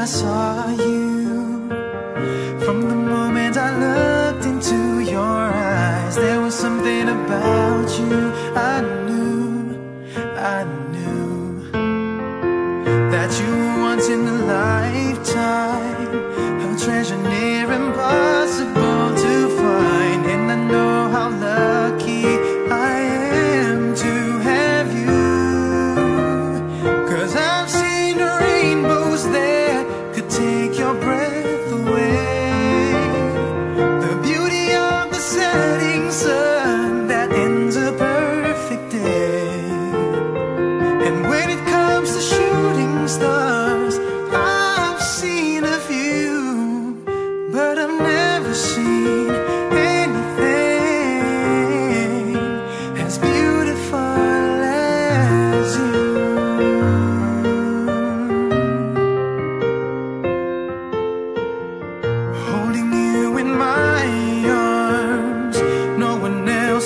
I saw you. From the moment I looked into your eyes There was something about you I knew, I knew That you were once in a lifetime A treasure near impossible.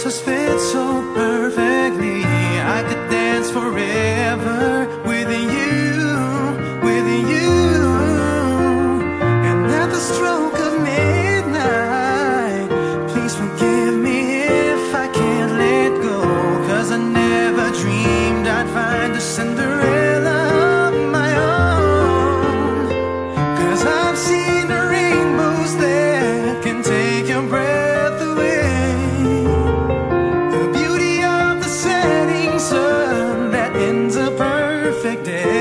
has failed. perfect day.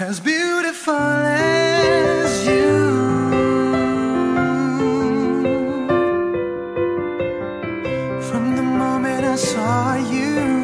as beautiful as you. From the moment I saw you.